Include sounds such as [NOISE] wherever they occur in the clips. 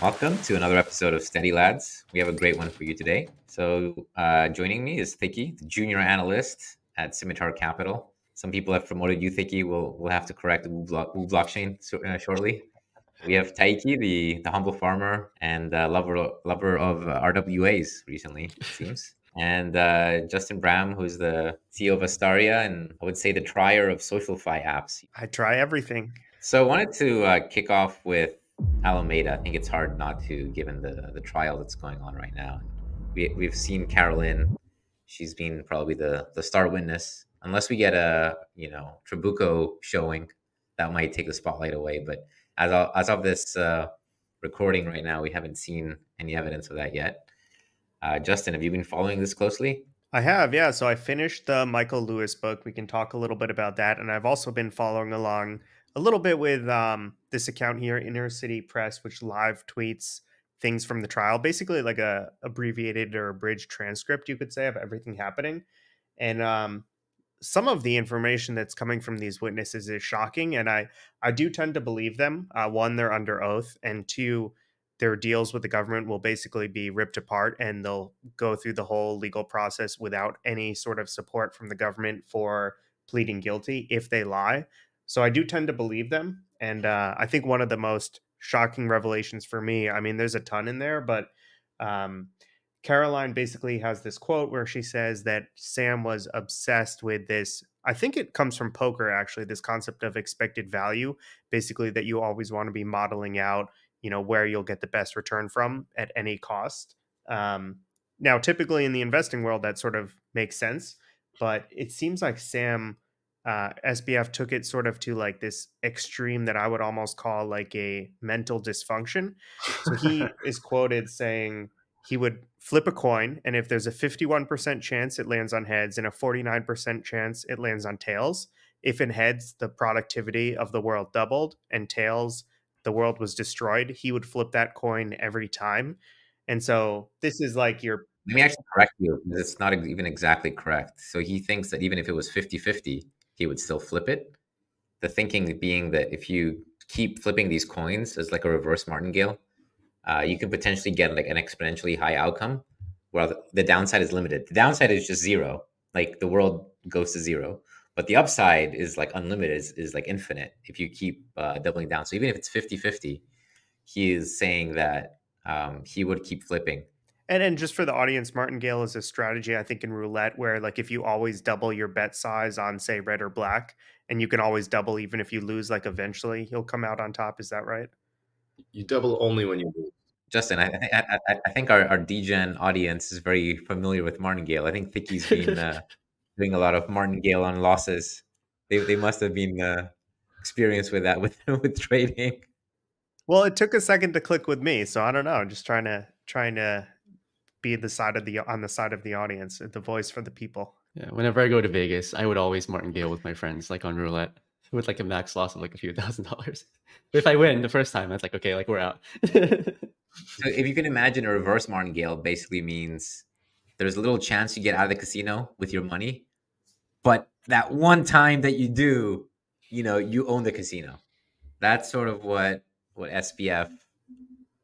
Welcome to another episode of Steady Lads. We have a great one for you today. So, uh, joining me is Thiccy, the junior analyst at Scimitar Capital. Some people have promoted you, Thiccy. We'll, we'll have to correct the Wu blockchain uh, shortly. We have Taiki, the, the humble farmer and uh, lover lover of uh, RWAs recently, it [LAUGHS] seems. and uh, Justin Bram, who's the CEO of Astaria and I would say the trier of SocialFi apps. I try everything. So I wanted to uh, kick off with Alameda. I think it's hard not to, given the the trial that's going on right now. We we've seen Caroline; she's been probably the the star witness. Unless we get a you know Trabucco showing, that might take the spotlight away. But as of, as of this uh, recording right now, we haven't seen any evidence of that yet. Uh, Justin, have you been following this closely? I have, yeah. So I finished the Michael Lewis book. We can talk a little bit about that, and I've also been following along a little bit with um, this account here, Inner City Press, which live tweets things from the trial, basically like a abbreviated or abridged transcript, you could say, of everything happening. And um, some of the information that's coming from these witnesses is shocking, and I I do tend to believe them. Uh, one, they're under oath, and two, their deals with the government will basically be ripped apart, and they'll go through the whole legal process without any sort of support from the government for pleading guilty if they lie. So I do tend to believe them. And uh, I think one of the most shocking revelations for me, I mean, there's a ton in there, but um, Caroline basically has this quote where she says that Sam was obsessed with this. I think it comes from poker, actually, this concept of expected value, basically, that you always want to be modeling out, you know, where you'll get the best return from at any cost. Um, now, typically in the investing world, that sort of makes sense, but it seems like Sam uh, SBF took it sort of to like this extreme that I would almost call like a mental dysfunction. So he [LAUGHS] is quoted saying he would flip a coin, and if there's a 51% chance it lands on heads and a 49% chance it lands on tails, if in heads the productivity of the world doubled and tails the world was destroyed, he would flip that coin every time. And so this is like your. Let me actually correct you. It's not even exactly correct. So he thinks that even if it was 50 50, he would still flip it. The thinking being that if you keep flipping these coins as like a reverse martingale, uh, you can potentially get like an exponentially high outcome. The, the downside is limited. The downside is just zero. Like the world goes to zero. But the upside is like unlimited, is, is like infinite if you keep uh, doubling down. So even if it's 50 50, he is saying that um, he would keep flipping and then just for the audience, martingale is a strategy I think in roulette where like if you always double your bet size on say red or black, and you can always double even if you lose, like eventually you'll come out on top. Is that right? You double only when you lose. Justin, I, I, I think our, our DGen audience is very familiar with martingale. I think Thiccy's been uh, [LAUGHS] doing a lot of martingale on losses. They, they must have been uh, experienced with that with [LAUGHS] with trading. Well, it took a second to click with me, so I don't know. I'm just trying to trying to be the side of the on the side of the audience, the voice for the people. Yeah, whenever I go to Vegas, I would always martingale with my friends, like on roulette, [LAUGHS] with like a max loss of like a few thousand dollars. But [LAUGHS] If I win the first time, it's like okay, like we're out. so if you can imagine a reverse martingale, basically means there's a little chance you get out of the casino with your money, but that one time that you do, you know, you own the casino. That's sort of what what SBF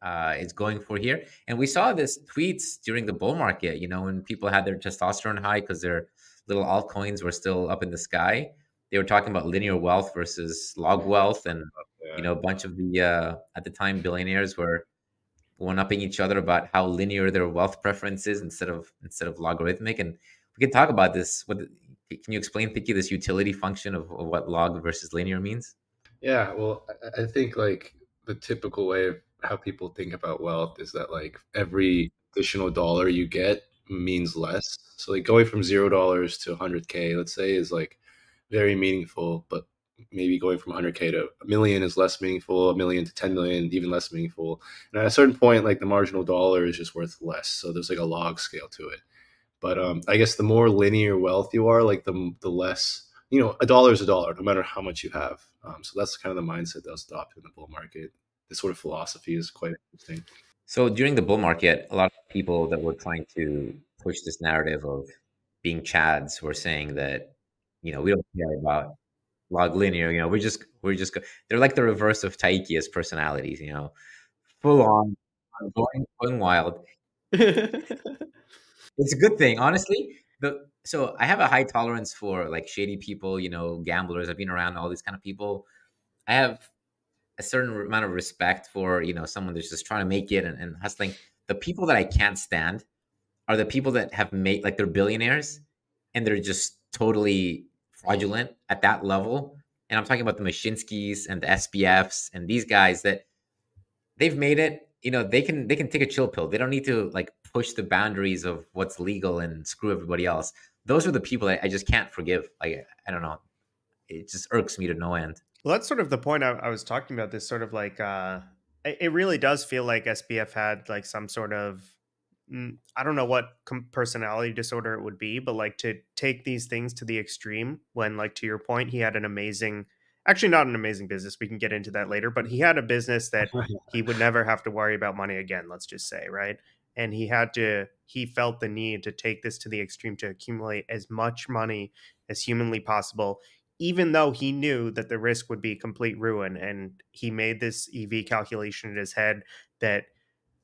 uh, is going for here. And we saw this tweets during the bull market, you know, when people had their testosterone high because their little altcoins were still up in the sky. They were talking about linear wealth versus log wealth, and yeah. you know, a bunch of the uh, at the time billionaires were one upping each other about how linear their wealth preference is instead of instead of logarithmic. And we can talk about this. What can you explain, Thiccy, this utility function of, of what log versus linear means? Yeah, well, I think like the typical way of how people think about wealth is that like every additional dollar you get means less. So like going from zero dollars to 100k, let's say, is like very meaningful, but maybe going from 100k to a million is less meaningful. A million to 10 million even less meaningful. And at a certain point, like the marginal dollar is just worth less. So there's like a log scale to it. But um, I guess the more linear wealth you are, like the the less you know, a dollar is a dollar, no matter how much you have. Um, so that's kind of the mindset that's adopted in the bull market this sort of philosophy is quite interesting. So during the bull market, a lot of people that were trying to push this narrative of being chads were saying that, you know, we don't care about log linear, you know, we're just we're just they're like the reverse of Taiki's personalities, you know, full on going going wild. [LAUGHS] it's a good thing, honestly. The so I have a high tolerance for like shady people, you know, gamblers. I've been around all these kind of people. I have a certain amount of respect for you know someone that's just trying to make it and, and hustling. The people that I can't stand are the people that have made like they're billionaires and they're just totally fraudulent at that level. And I'm talking about the Mashinskis and the SBFs and these guys that they've made it. You know, they can they can take a chill pill. They don't need to like push the boundaries of what's legal and screw everybody else. Those are the people I, I just can't forgive. Like I don't know, it just irks me to no end. Well, that's sort of the point I, I was talking about. This sort of like, uh, it, it really does feel like SBF had like some sort of, mm, I don't know what com- personality disorder it would be, but like to take these things to the extreme when, like, to your point, he had an amazing, actually not an amazing business. We can get into that later, but he had a business that [LAUGHS] he would never have to worry about money again. Let's just say, right? And he had to, he felt the need to take this to the extreme to accumulate as much money as humanly possible even though he knew that the risk would be complete ruin and he made this ev calculation in his head that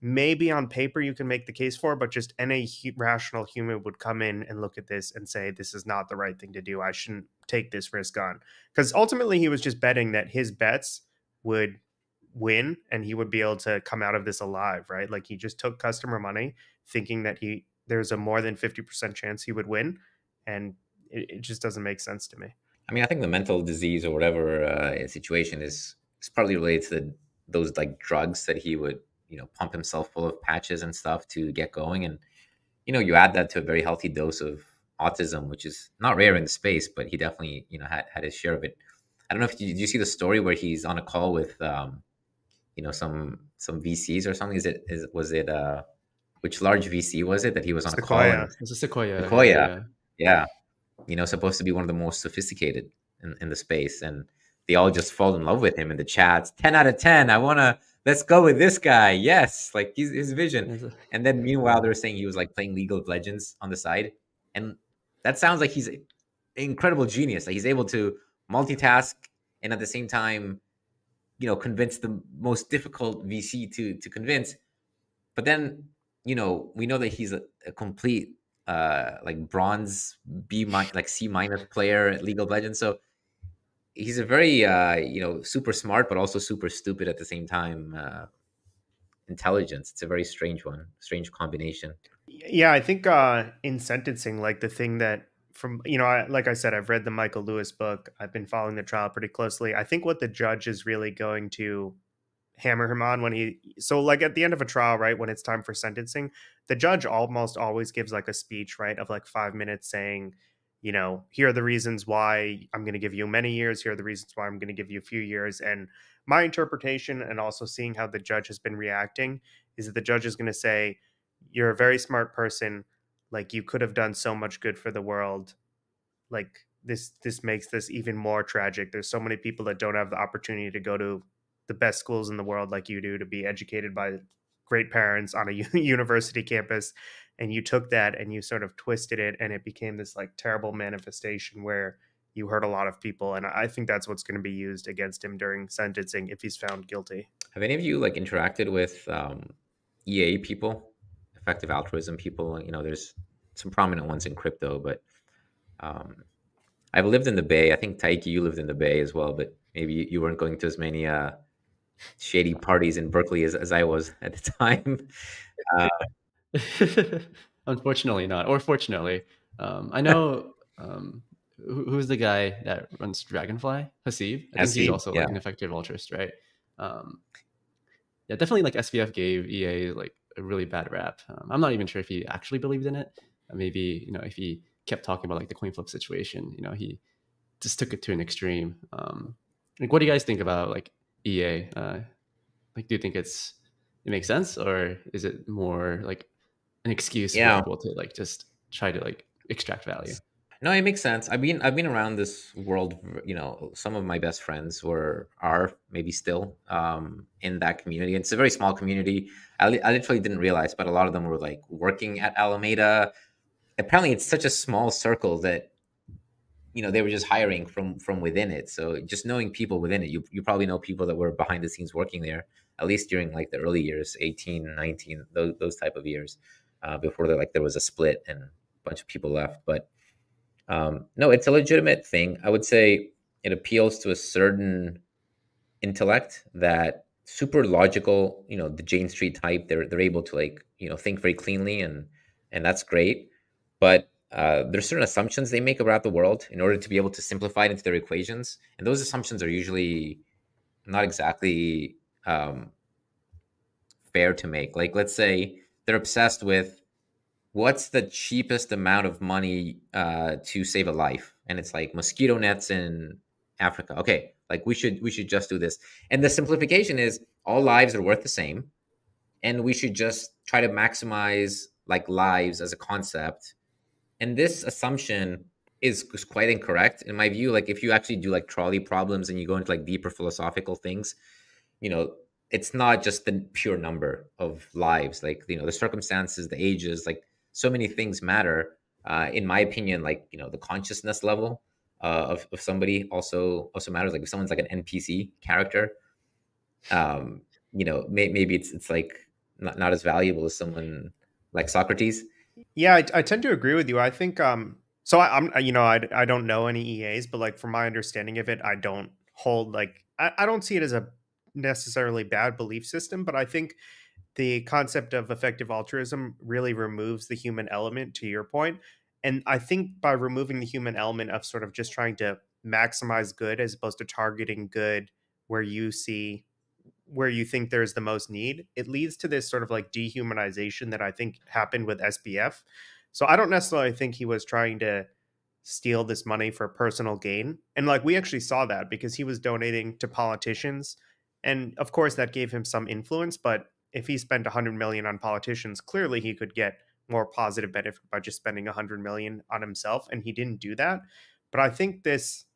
maybe on paper you can make the case for but just any rational human would come in and look at this and say this is not the right thing to do. I shouldn't take this risk on. Because ultimately he was just betting that his bets would win and he would be able to come out of this alive right? Like he just took customer money thinking that he there's a more than 50% chance he would win and it, it just doesn't make sense to me I mean, I think the mental disease or whatever uh, situation is is partly related to the, those like drugs that he would you know pump himself full of patches and stuff to get going, and you know you add that to a very healthy dose of autism, which is not rare in the space, but he definitely you know had had his share of it. I don't know if you, did you see the story where he's on a call with um, you know some some VCs or something. Is it is was it uh which large VC was it that he was on Sequoia. a call? It's a Sequoia. Sequoia. Yeah. yeah you know, supposed to be one of the most sophisticated in, in the space. And they all just fall in love with him in the chats. 10 out of 10. I want to, let's go with this guy. Yes. Like he's, his vision. And then meanwhile, they're saying he was like playing League of Legends on the side. And that sounds like he's an incredible genius. Like he's able to multitask and at the same time, you know, convince the most difficult VC to to convince. But then, you know, we know that he's a, a complete uh like bronze B like C minus player at League of Legends. So he's a very uh you know super smart but also super stupid at the same time uh intelligence. It's a very strange one, strange combination. Yeah, I think uh in sentencing, like the thing that from you know, I, like I said, I've read the Michael Lewis book. I've been following the trial pretty closely. I think what the judge is really going to hammer him on when he so like at the end of a trial right when it's time for sentencing the judge almost always gives like a speech right of like five minutes saying you know here are the reasons why i'm going to give you many years here are the reasons why i'm going to give you a few years. And my interpretation and also seeing how the judge has been reacting is that the judge is going to say you're a very smart person like you could have done so much good for the world. Like this this makes this even more tragic. There's so many people that don't have the opportunity to go to the best schools in the world like you do to be educated by great parents on a [LAUGHS] university campus. And you took that and you sort of twisted it and it became this like terrible manifestation where you hurt a lot of people. And i think that's what's going to be used against him during sentencing if he's found guilty. Have any of you like interacted with um, ea people effective altruism people? You know there's some prominent ones in crypto but um, i've lived in the bay. I think taiki you lived in the bay as well but maybe you weren't going to as many uh, shady parties in Berkeley as, as I was at the time. [LAUGHS] Uh, [LAUGHS] Unfortunately, not, or fortunately. Um, I know um, who, who's the guy that runs Dragonfly, Haseeb. I think he's also yeah. like an effective altruist, right? Um, yeah, definitely. Like SBF gave EA like a really bad rap. Um, I'm not even sure if he actually believed in it. Maybe you know if he kept talking about like the coin flip situation, you know, he just took it to an extreme. Um, like, what do you guys think about like EA? Uh, like, do you think it's it makes sense, or is it more like an excuse yeah. for people to like just try to like extract value? No, it makes sense. I've been I've been around this world. You know, some of my best friends were are maybe still um, in that community. It's a very small community. I, li- I literally didn't realize, but a lot of them were like working at Alameda. Apparently, it's such a small circle that you know they were just hiring from from within it. So just knowing people within it you, you probably know people that were behind the scenes working there at least during like the early years 18 19 those, those type of years uh, before there like there was a split and a bunch of people left. But um, no it's a legitimate thing. I would say it appeals to a certain intellect that super logical you know the jane street type they're they're able to like you know think very cleanly and and that's great. But uh, there's certain assumptions they make about the world in order to be able to simplify it into their equations. And those assumptions are usually not exactly um, fair to make. Like let's say they're obsessed with what's the cheapest amount of money uh, to save a life? And it's like mosquito nets in africa. Okay like we should we should just do this. And the simplification is all lives are worth the same. And we should just try to maximize like lives as a concept and this assumption is, is quite incorrect. In my view like if you actually do like trolley problems and you go into like deeper philosophical things you know it's not just the pure number of lives like you know the circumstances the ages like so many things matter. Uh, in my opinion like you know the consciousness level uh, of, of somebody also also matters. Like if someone's like an npc character um you know may, maybe it's it's like not, not as valuable as someone like socrates yeah, I, I tend to agree with you. I think um so I, am you know I, I don't know any EAs, but like from my understanding of it, I don't hold like I, I don't see it as a necessarily bad belief system, but I think the concept of effective altruism really removes the human element to your. And I think by removing the human element of sort of just trying to maximize good as opposed to targeting good where you see where you think there's the most need, it leads to this sort of like dehumanization that I think happened with SBF. So I don't mm-hmm. necessarily think he was trying to steal this money for personal gain. And like we actually saw that because he was donating to politicians. And of course that gave him some influence, but if he spent 100 million on politicians, clearly he could get more positive benefit by just spending 100 million on himself and he didn't do that. But I think this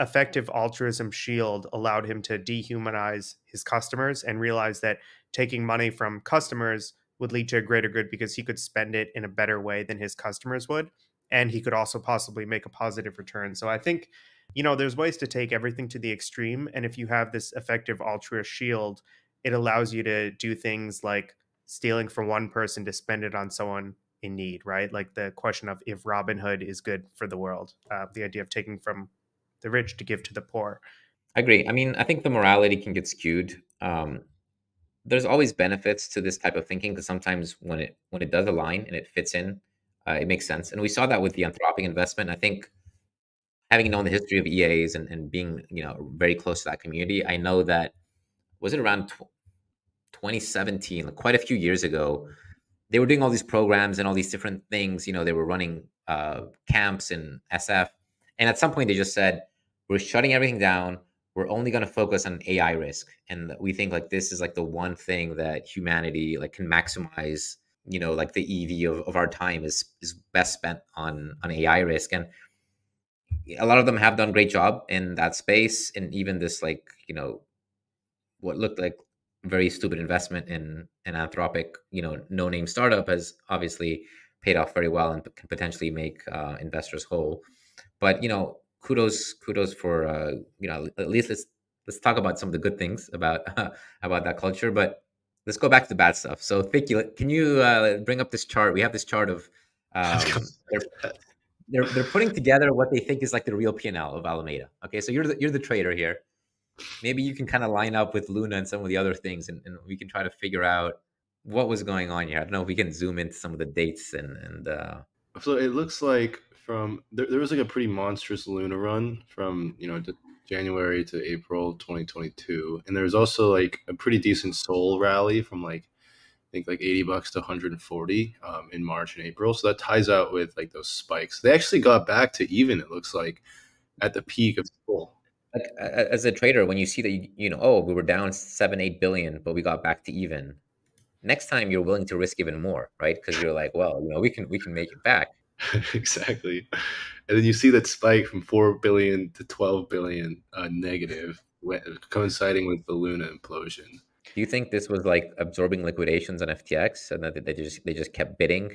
effective altruism shield allowed him to dehumanize his customers and realize that taking money from customers would lead to a greater good because he could spend it in a better way than his customers would and he could also possibly make a positive return. So i think you know there's ways to take everything to the extreme and if you have this effective altruist shield it allows you to do things like stealing from one person to spend it on someone in need right? Like the question of if robinhood is good for the world uh, the idea of taking from the rich to give to the poor. I agree. I mean, I think the morality can get skewed. Um, there's always benefits to this type of thinking because sometimes when it when it does align and it fits in, uh, it makes sense. And we saw that with the Anthropic investment. I think having known the history of EAs and, and being you know very close to that community, I know that was it around tw- 2017, like quite a few years ago, they were doing all these programs and all these different things. You know, they were running uh, camps in SF, and at some point they just said we're shutting everything down. We're only going to focus on ai risk and we think like this is like the one thing that humanity like can maximize you know like the ev of, of our time is is best spent on on ai risk. And a lot of them have done great job in that space and even this like you know what looked like very stupid investment in an anthropic you know no name startup has obviously paid off very well and can potentially make uh, investors whole. But you know kudos kudos for uh, you know at least let's let's talk about some of the good things about uh, [LAUGHS] about that culture but let's go back to the bad stuff. So thank you. Can you uh, bring up this chart? We have this chart of [LAUGHS] um, they're, they're, they're putting together what they think is like the real P&L of Alameda. Okay so you're the, you're the trader here. Maybe you can kind of line up with Luna and some of the other things and, and we can try to figure out what was going on here. I don't know if we can zoom into some of the dates and and uh so it looks like from there, there was like a pretty monstrous Luna run from you know January to April 2022, and there was also like a pretty decent SOL rally from like I think like 80 bucks to 140 um, in March and April. So that ties out with like those spikes. They actually got back to even. It looks like at the peak of SOL. As a trader, when you see that you, you know, oh, we were down seven, eight billion, but we got back to even. Next time, you're willing to risk even more, right? Because you're like, well, you know, we can we can make it back [LAUGHS] exactly. And then you see that spike from 4 billion to 12 billion uh, negative, coinciding with the Luna implosion. Do you think this was like absorbing liquidations on FTX and that they just they just kept bidding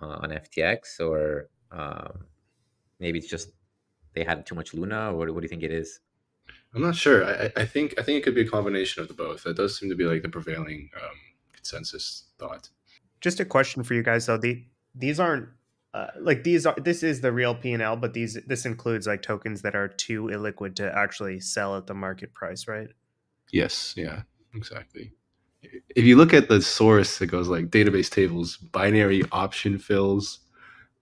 uh, on FTX, or um, maybe it's just they had too much Luna, or what, what do you think it is? I'm not sure. I, I think I think it could be a combination of the both. That does seem to be like the prevailing um, consensus thought. Just a question for you guys though. The these aren't uh, like these are this is the real P and L, but these this includes like tokens that are too illiquid to actually sell at the market price, right? Yes. Yeah. Exactly. If you look at the source, it goes like database tables, binary option fills,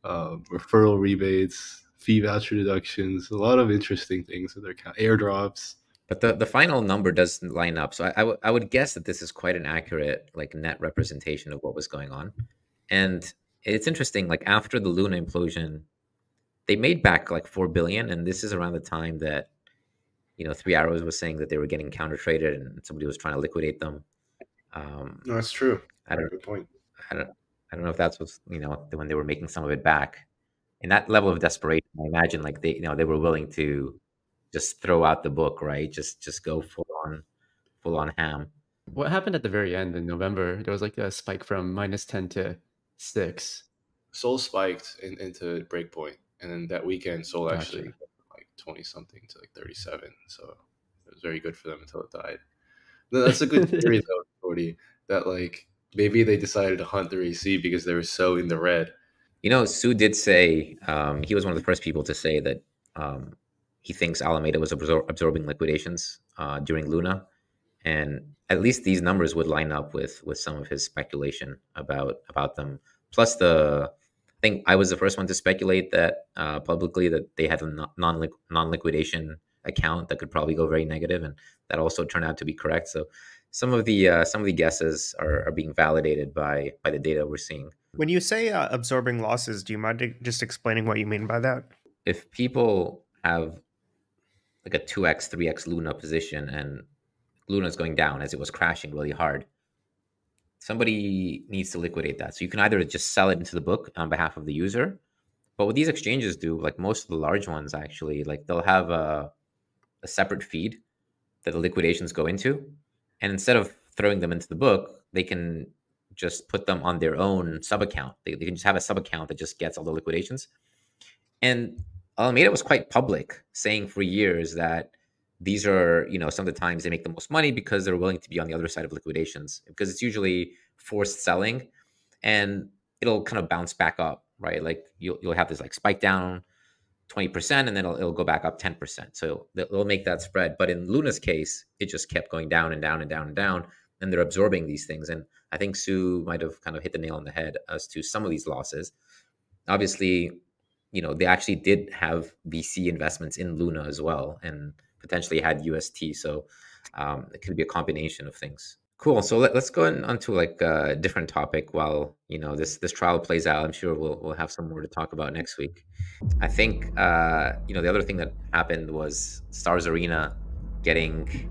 uh, referral rebates, fee voucher deductions, a lot of interesting things in their account, airdrops. But the, the final number doesn't line up. So I, I, w- I would guess that this is quite an accurate like net representation of what was going on. And it's interesting, like after the Luna implosion, they made back like four billion, and this is around the time that you know Three Arrows was saying that they were getting counter traded and somebody was trying to liquidate them. Um, no, that's true. I don't. Good point. I don't. I don't know if that's what's you know when they were making some of it back in that level of desperation, I imagine like they, you know, they were willing to just throw out the book, right? Just, just go full on, full on ham. What happened at the very end in November? There was like a spike from minus ten to six. SOL spiked in, into breakpoint, and then that weekend, SOL gotcha. actually like twenty something to like thirty seven. So it was very good for them until it died. that's a good [LAUGHS] theory though, Cody. That like maybe they decided to hunt the AC because they were so in the red you know, Su did say um, he was one of the first people to say that um, he thinks Alameda was absor- absorbing liquidations uh, during Luna, and at least these numbers would line up with with some of his speculation about about them. Plus, the I think I was the first one to speculate that uh, publicly that they had a non non liquidation account that could probably go very negative, and that also turned out to be correct. So some of the uh, some of the guesses are, are being validated by by the data we're seeing. When you say uh, absorbing losses, do you mind just explaining what you mean by that? If people have like a 2x, 3x Luna position and Luna is going down as it was crashing really hard, somebody needs to liquidate that. So you can either just sell it into the book on behalf of the user, but what these exchanges do, like most of the large ones actually, like they'll have a, a separate feed that the liquidations go into. And instead of throwing them into the book, they can just put them on their own sub account. They, they can just have a sub account that just gets all the liquidations. And Alameda was quite public, saying for years that these are, you know, some of the times they make the most money because they're willing to be on the other side of liquidations because it's usually forced selling and it'll kind of bounce back up, right? Like you'll, you'll have this like spike down 20% and then it'll, it'll go back up 10%. So they'll make that spread. But in Luna's case, it just kept going down and down and down and down and they're absorbing these things. And I think Su might have kind of hit the nail on the head as to some of these losses. Obviously, you know, they actually did have VC investments in Luna as well, and potentially had UST. So um, it could be a combination of things. Cool. So let, us go on, to like a different topic while you know this this trial plays out. I'm sure we'll we'll have some more to talk about next week. I think uh, you know the other thing that happened was Stars Arena getting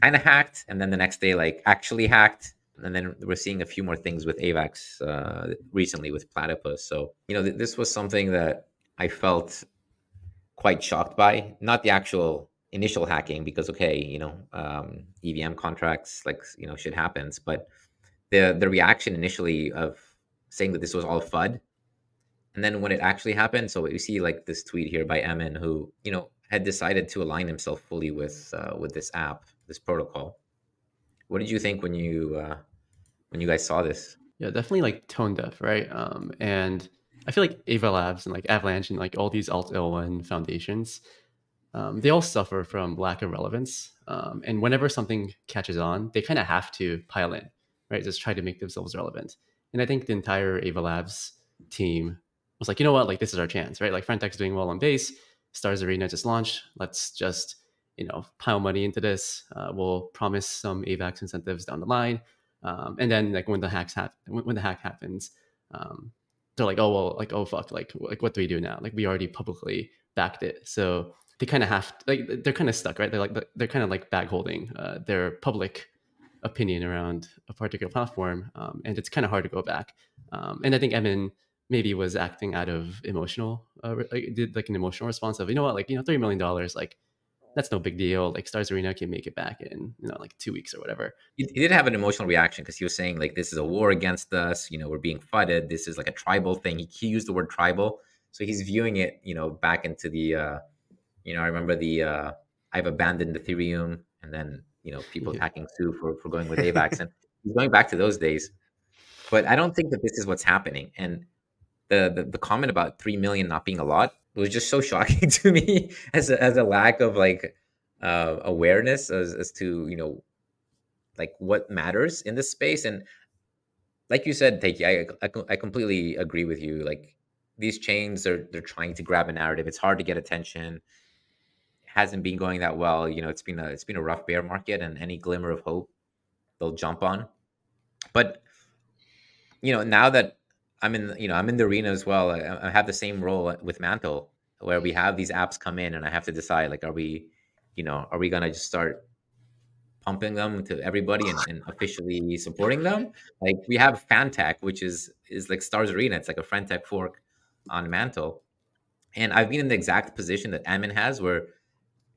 kind of hacked, and then the next day, like actually hacked. And then we're seeing a few more things with AVAX uh, recently with Platypus. So, you know, th- this was something that I felt quite shocked by. Not the actual initial hacking, because, okay, you know, um, EVM contracts, like, you know, shit happens. But the, the reaction initially of saying that this was all FUD. And then when it actually happened, so you see like this tweet here by Emin, who, you know, had decided to align himself fully with uh, with this app this protocol. What did you think when you uh, when you guys saw this? Yeah, definitely like tone deaf, right? Um, and I feel like Ava Labs and like Avalanche and like all these Alt L1 foundations, um, they all suffer from lack of relevance. Um, and whenever something catches on, they kind of have to pile in, right? Just try to make themselves relevant. And I think the entire Ava Labs team was like, you know what, like this is our chance, right? Like Friend.tech is doing well on base, Stars Arena just launched. Let's just you know pile money into this. Uh, we'll promise some AVAX incentives down the line, um, and then like when the hacks happen, when, when the hack happens, um, they're like, oh well, like oh fuck, like like what do we do now? Like we already publicly backed it, so they kind of have to, like they're kind of stuck, right? They're like they're kind of like bag holding uh, their public opinion around a particular platform, um, and it's kind of hard to go back. Um, and I think Emin maybe was acting out of emotional, uh, did like an emotional response of you know what, like you know three million dollars, like that's no big deal. Like Stars Arena can make it back in, you know, like two weeks or whatever. He, he did have an emotional reaction because he was saying like, this is a war against us. You know, we're being fighted. This is like a tribal thing. He, he used the word tribal. So he's viewing it, you know, back into the, uh, you know, I remember the uh, I've abandoned Ethereum, and then you know people attacking Su for for going with AVAX, [LAUGHS] and he's going back to those days. But I don't think that this is what's happening. And the the, the comment about three million not being a lot was just so shocking [LAUGHS] to me as a, as a lack of like uh, awareness as, as to you know like what matters in this space. And like you said Taiki, I, I, I completely agree with you. Like these chains are they're trying to grab a narrative. It's hard to get attention hasn't been going that well you know it's been a it's been a rough bear market and any glimmer of hope they'll jump on but you know now that i'm in you know i'm in the arena as well I, I have the same role with mantle where we have these apps come in and i have to decide like are we you know are we gonna just start pumping them to everybody and, and, officially supporting them. Like we have Fantech, which is is like Stars Arena. It's like a Friendtech fork on Mantle. And I've been in the exact position that Emin has where,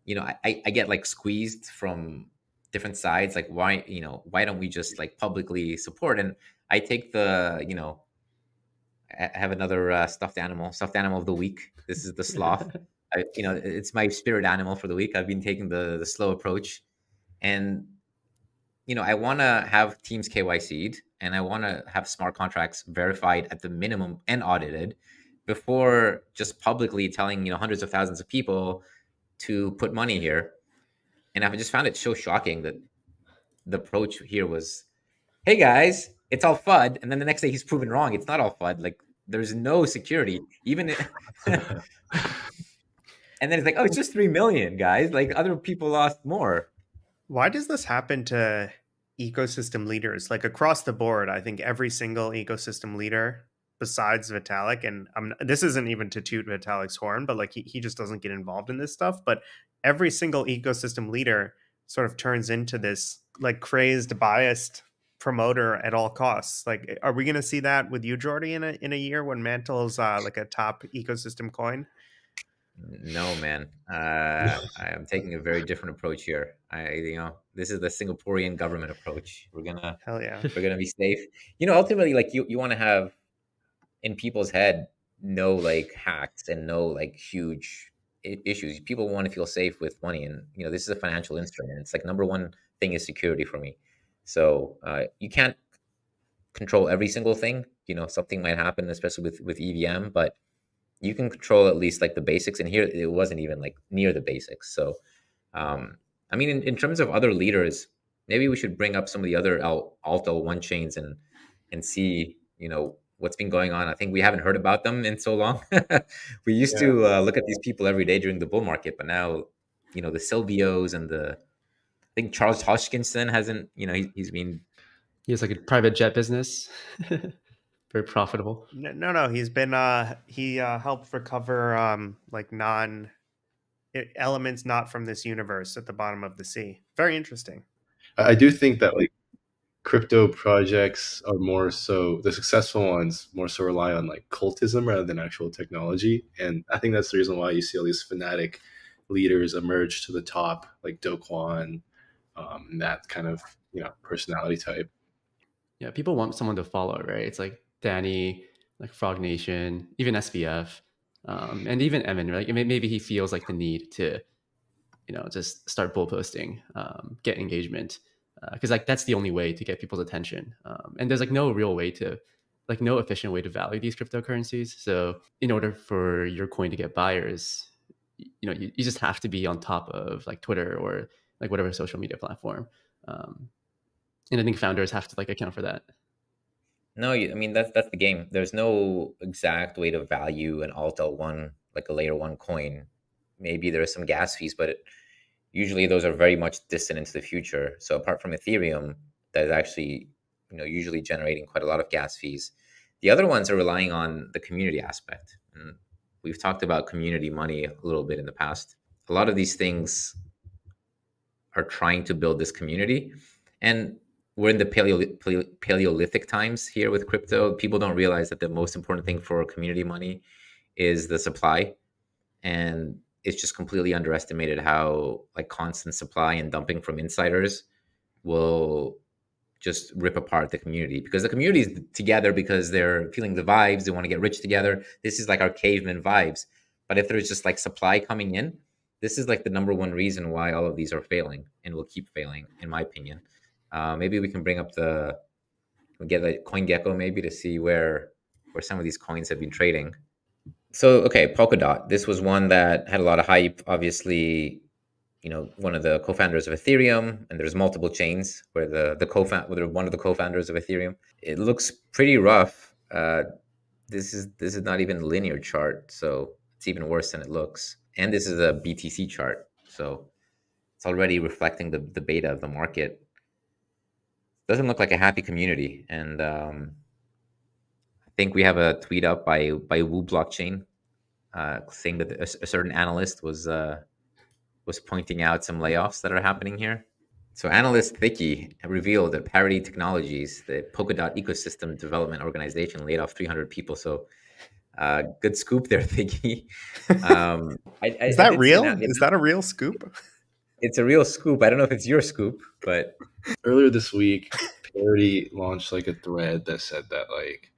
you know, I, I get like squeezed from different sides. Like why, you know, why don't we just like publicly support? And I take the, you know, I have another uh, stuffed animal, stuffed animal of the week. This is the sloth. [LAUGHS] I, you know, it's my spirit animal for the week. I've been taking the the slow approach and you know, I want to have teams KYC'd and I want to have smart contracts verified at the minimum and audited before just publicly telling, you know, hundreds of thousands of people to put money here. And I've just found it so shocking that the approach here was, hey guys, it's all FUD. And then the next day he's proven wrong. It's not all FUD. Like there's no security. Even [LAUGHS] and then it's like, oh, it's just three million guys. Like other people lost more. Why does this happen to ecosystem leaders? Like across the board, I think every single ecosystem leader besides Vitalik, and I'm, this isn't even to toot Vitalik's horn, but like he, he just doesn't get involved in this stuff. But every single ecosystem leader sort of turns into this like crazed, biased promoter at all costs. Like, are we going to see that with you, Jordi, in a in a year when Mantle's uh, like a top ecosystem coin? No, man. Uh, [LAUGHS] I am taking a very different approach here. I, you know, this is the Singaporean government approach. We're gonna, hell yeah, we're gonna be safe. You know, ultimately, like you, you want to have in people's head no like hacks and no like huge issues. People want to feel safe with money, and you know, this is a financial instrument. It's like number one thing is security for me. So uh, you can't control every single thing. You know, something might happen, especially with with EVM, but you can control at least like the basics and here it wasn't even like near the basics so um i mean in, in terms of other leaders maybe we should bring up some of the other Alt alto one chains and and see you know what's been going on i think we haven't heard about them in so long [LAUGHS] we used yeah. to uh, look at these people every day during the bull market but now you know the silvios and the i think charles hoskinson hasn't you know he, he's been he has like a private jet business [LAUGHS] very profitable. No, no, he's been uh he uh helped recover um like non elements not from this universe at the bottom of the sea. Very interesting. I do think that like crypto projects are more so the successful ones more so rely on like cultism rather than actual technology, and I think that's the reason why you see all these fanatic leaders emerge to the top, like Do Kwon, um, that kind of you know personality type. Yeah, people want someone to follow, right? It's like Dani, like Frog Nation, even SBF, um, and even Evan. Like maybe he feels like the need to, you know, just start bull posting, um, get engagement, because uh, like that's the only way to get people's attention. Um, and there's like no real way to, like no efficient way to value these cryptocurrencies. So in order for your coin to get buyers, you know, you, you just have to be on top of like Twitter or like whatever social media platform. Um, and I think founders have to like account for that. No, I mean that's that's the game. There's no exact way to value an alt L1 like a layer one coin. Maybe there's some gas fees, but it, usually those are very much distant into the future. So apart from Ethereum, that is actually you know usually generating quite a lot of gas fees. The other ones are relying on the community aspect. And we've talked about community money a little bit in the past. A lot of these things are trying to build this community. And we're in the paleo, paleo, paleolithic times here with crypto people don't realize that the most important thing for community money is the supply and it's just completely underestimated how like constant supply and dumping from insiders will just rip apart the community because the community is together because they're feeling the vibes they want to get rich together. This is like our caveman vibes. But if there's just like supply coming in this is like the number one reason why all of these are failing and will keep failing in my opinion. Uh, maybe we can bring up the we get like CoinGecko maybe to see where where some of these coins have been trading. So okay, Polkadot. This was one that had a lot of hype. Obviously, you know, one of the co-founders of Ethereum, and there's multiple chains where the the co whether one of the co-founders of Ethereum. It looks pretty rough. Uh, this is this is not even a linear chart, so it's even worse than it looks. And this is a BTC chart, so it's already reflecting the the beta of the market doesn't look like a happy community. And um, I think we have a tweet up by by Wu Blockchain uh, saying that a, a, certain analyst was uh, was pointing out some layoffs that are happening here. So analyst Thiccy revealed that Parity Technologies, the Polkadot ecosystem development organization, laid off 300 people. So uh, good scoop there, [LAUGHS] Thiccy. Um, I, I, Is that real? That. Is that a real scoop? It's a real scoop. I don't know if it's your scoop, but earlier this week, Parity launched like a thread that said that like,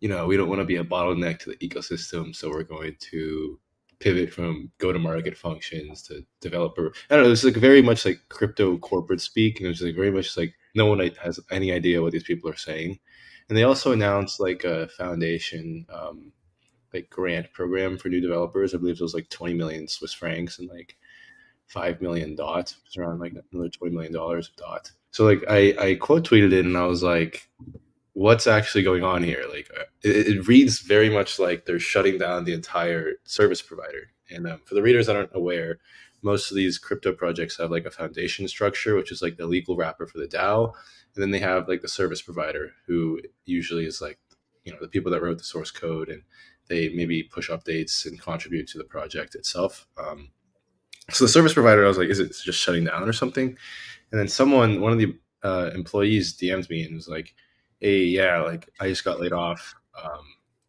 you know, we don't want to be a bottleneck to the ecosystem, so we're going to pivot from go-to-market functions to developer. I don't know. It's like very much like crypto corporate speak, and it's like very much like no one has any idea what these people are saying. And they also announced like a foundation um, like grant program for new developers. I believe it was like 20 million Swiss francs and like 5 million is around like another 20 million dollars of dot. So like I, I quote tweeted it and I was like, what's actually going on here? Like uh, it, it reads very much like they're shutting down the entire service provider. And um, for the readers that aren't aware, most of these crypto projects have like a foundation structure, which is like the legal wrapper for the DAO. And then they have like the service provider, who usually is like, you know, the people that wrote the source code and they maybe push updates and contribute to the project itself. Um, so the service provider, I was like, is it just shutting down or something? And then someone, one of the uh, employees DM'd me and was like, hey, yeah, like I just got laid off. Um,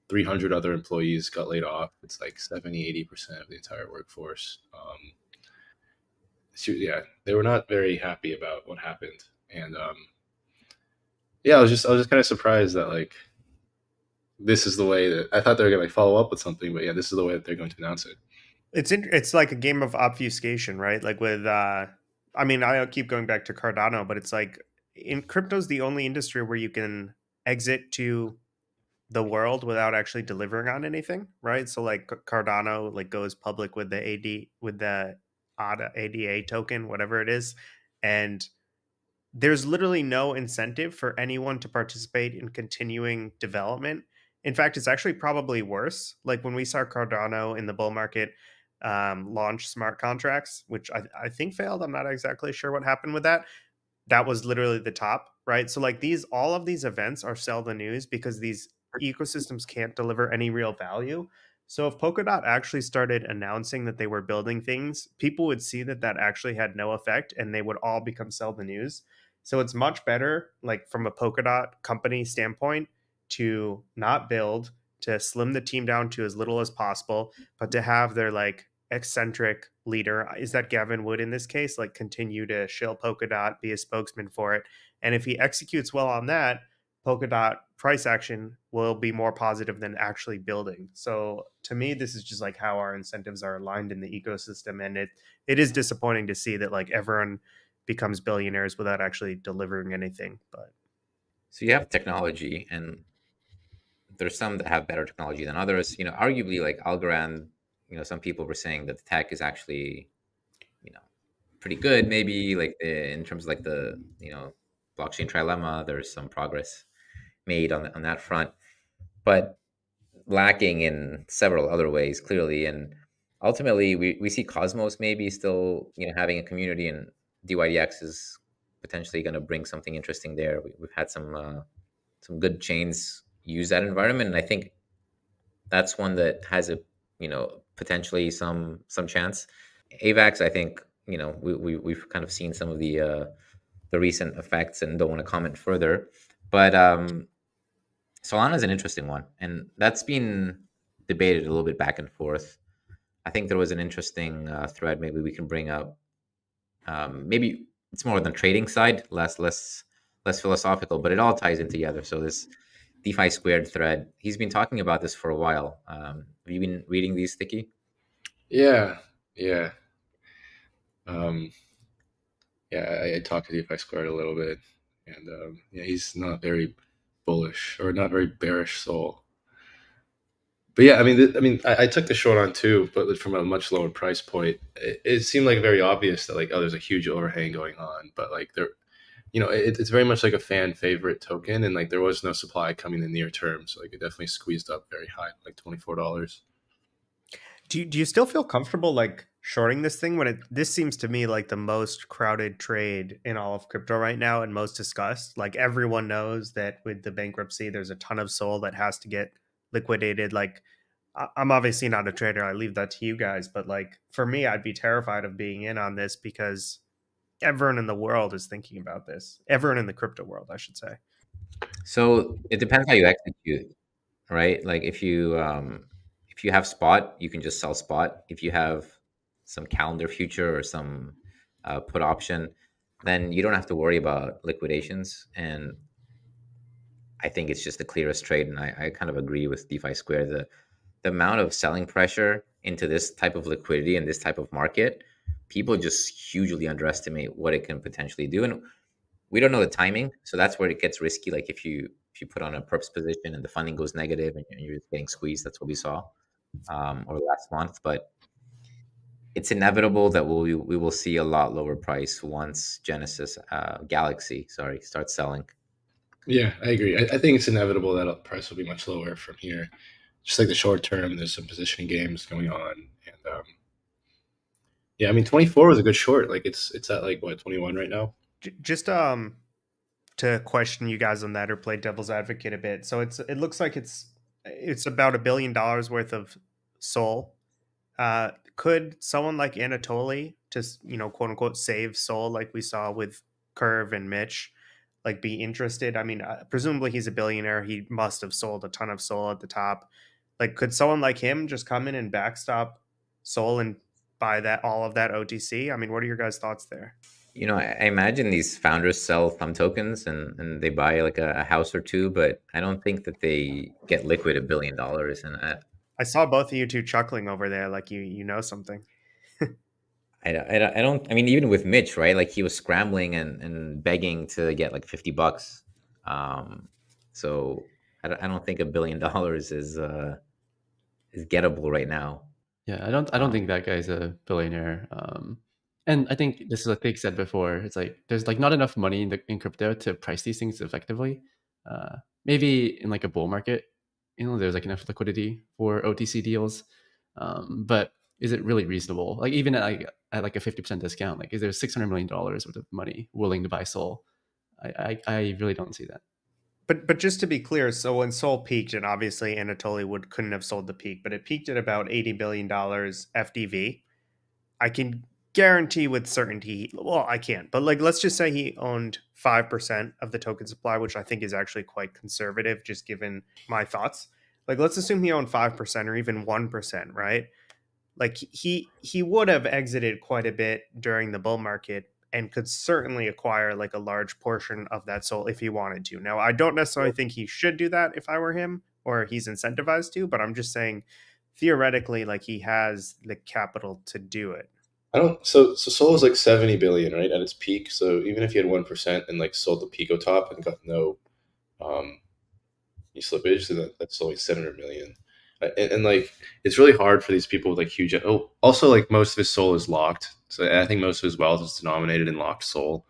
300 other employees got laid off. It's like 70, 80% of the entire workforce. Um, so yeah, they were not very happy about what happened. And um, yeah, I was just, I was just kind of surprised that like, this is the way that I thought they were going to like, follow up with something, but yeah, this is the way that they're going to announce it. It's in, it's like a game of obfuscation, right? Like with uh I mean, I keep going back to Cardano, but it's like in crypto's the only industry where you can exit to the world without actually delivering on anything, right? So like Cardano like goes public with the AD with the ADA, token, whatever it is, and there's literally no incentive for anyone to participate in continuing development. In fact, it's actually probably worse. Like when we saw Cardano in the bull market, um, launch smart contracts, which I, I think failed. I'm not exactly sure what happened with that. That was literally the top, right? So like these, all of these events are sell the news because these ecosystems can't deliver any real value. So if Polkadot actually started announcing that they were building things, people would see that that actually had no effect, and they would all become sell the news. So it's much better, like from a Polkadot company standpoint, to not build, to slim the team down to as little as possible, but to have their like eccentric leader uh, is that Gavin Wood in this case, like continue to shill Polkadot, be a spokesman for it. And if he executes well on that, Polkadot price action will be more positive than actually building. So to me, this is just like how our incentives are aligned in the ecosystem. And it it is disappointing to see that like everyone becomes billionaires without actually delivering anything. But so you have technology and there's some that have better technology than others. You know, arguably like Algorand you know some people were saying that the tech is actually you know pretty good maybe like eh, in terms of like the you know blockchain trilemma there's some progress made on, on that front but lacking in several other ways clearly and ultimately we, we see cosmos maybe still you know having a community and dydx is potentially going to bring something interesting there. We, have had some uh, some good chains use that environment and i think that's one that has a you know potentially some some chance. AVAX, I think you know we, we we've kind of seen some of the uh, the recent effects and don't want to comment further, but um, Solana is an interesting one, and that's been debated a little bit back and forth. I think there was an interesting uh, thread. Maybe we can bring up. Um, maybe it's more than trading side, less less less philosophical, but it all ties in together. So this DeFi squared thread, he's been talking about this for a while. Um, have you been reading these, Thiccy? Yeah, yeah. Um, yeah, I, I talked to DeFi squared a little bit, and um, yeah, he's not very bullish or not very bearish SOL. But yeah, I mean, th- I mean, I, I, took the short on too, but from a much lower price point. It, it, seemed like very obvious that like, oh, there's a huge overhang going on, but like there, you know, it, it's very much like a fan favorite token, and like there was no supply coming in near term, so like it definitely squeezed up very high, like twenty four dollars. Do you, do you still feel comfortable like shorting this thing when it this seems to me like the most crowded trade in all of crypto right now and most discussed like everyone knows that with the bankruptcy there's a ton of SOL that has to get liquidated like i'm obviously not a trader i leave that to you guys but like for me i'd be terrified of being in on this because everyone in the world is thinking about this everyone in the crypto world i should say so it depends how you execute right like if you um if you have spot you can just sell spot if you have some calendar future or some uh, put option, then you don't have to worry about liquidations. And I think it's just the clearest trade. And I, I kind of agree with DeFi Square. The the amount of selling pressure into this type of liquidity and this type of market, people just hugely underestimate what it can potentially do. And we don't know the timing, so that's where it gets risky. Like if you if you put on a perps position and the funding goes negative and you're getting squeezed, that's what we saw um, or last month. But it's inevitable that we'll, we will see a lot lower price once Genesis uh, Galaxy sorry starts selling. Yeah, I agree. I, I, think it's inevitable that price will be much lower from here. Just like the short term, there's some positioning games going on, and um, yeah, I mean, 24 was a good short. Like it's it's at like what 21 right now. Just um to question you guys on that or play devil's advocate a bit. So it's it looks like it's it's about a billion dollars worth of SOL. uh, could someone like Anatoly just you know quote unquote save SOL like we saw with Curve and Mitch like be interested? I mean, uh, presumably he's a billionaire. He must have sold a ton of SOL at the top. Like, could someone like him just come in and backstop SOL and buy that all of that OTC? I mean, what are your guys' thoughts there? You know, I, I imagine these founders sell thumb tokens and, and they buy like a, a, house or two, but I don't think that they get liquid a billion dollars. And I, I saw both of you two chuckling over there, like you you know something. [LAUGHS] I, I, I don't I mean even with Mitch right like he was scrambling and, and begging to get like 50 bucks um so I don't, I don't think a billion dollars is uh is gettable right now yeah I don't I don't um, think that guy's a billionaire um and I think this is what they said before it's like there's like not enough money in the in crypto to price these things effectively uh maybe in like a bull market you know there's like enough liquidity for OTC deals. Um, but is it really reasonable? Like even at like at like a fifty percent discount, like is there six hundred million dollars worth of money willing to buy SOL? I, I, I really don't see that. But but just to be clear, so when SOL peaked, and obviously Anatoly would couldn't have sold the peak, but it peaked at about eighty billion dollars FDV. I can guarantee with certainty. Well, I can't, but like let's just say he owned five percent of the token supply, which I think is actually quite conservative, just given my thoughts. Like let's assume he owned five percent or even one percent, right? Like he he would have exited quite a bit during the bull market and could certainly acquire like a large portion of that SOL if he wanted to. Now, I don't necessarily think he should do that if I were him or he's incentivized to, but I'm just saying theoretically like he has the capital to do it. I don't. So so SOL is like seventy billion, right, at its peak. So even if you had one percent and like sold the Pico top and got no, um, slippage, then that, that's only seven hundred million. And, and, like it's really hard for these people with like huge. Oh, also like most of his SOL is locked. So I think most of his wealth is denominated in locked SOL.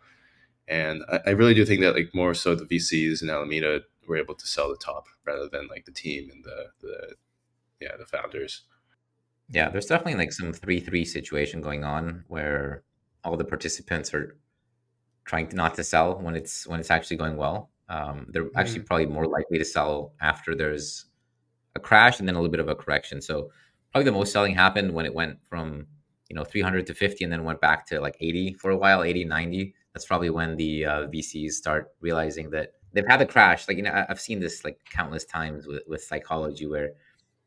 And I, I really do think that like more so the VCs in Alameda were able to sell the top rather than like the team and the the yeah the founders. Yeah, there's definitely like some three three situation going on where all the participants are trying to not to sell when it's when it's actually going well. Um, they're mm-hmm. actually probably more likely to sell after there's a crash and then a little bit of a correction. So probably the most selling happened when it went from you know 300 to 50 and then went back to like 80 for a while 80 90 that's probably when the uh, vcs start realizing that they've had a crash. Like you know i've seen this like countless times with, with psychology where